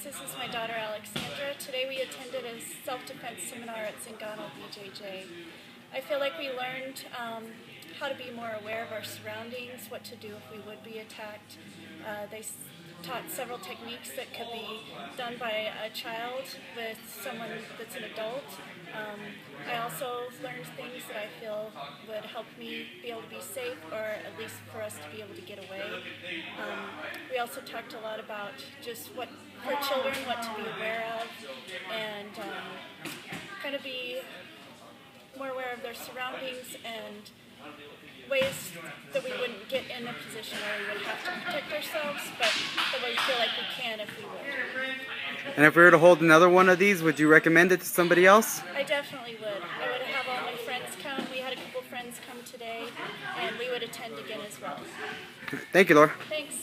This is my daughter Alexandra. Today we attended a self-defense seminar at Zingano BJJ. I feel like we learned um, how to be more aware of our surroundings, what to do if we would be attacked. Uh, they taught several techniques that could be done by a child with someone that's an adult. Um, I also learned things that I feel would help me be able to be safe or at least for us to be able to get away. We also talked a lot about just what for children, what to be aware of and um, kind of be more aware of their surroundings and ways that we wouldn't get in a position where we would have to protect ourselves, but that we feel like we can if we would. And if we were to hold another one of these, would you recommend it to somebody else? I definitely would. I would have all my friends come. We had a couple friends come today, and we would attend again as well. Thank you, Lora. Thanks.